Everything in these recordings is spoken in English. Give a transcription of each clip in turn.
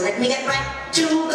let me get the point.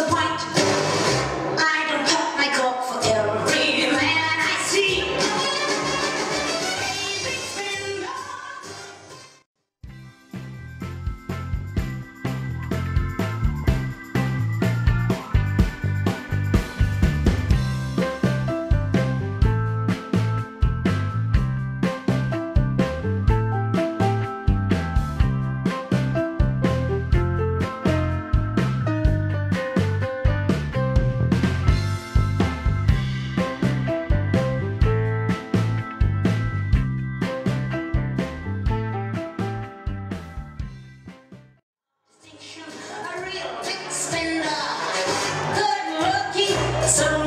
the sun.